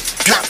Clap.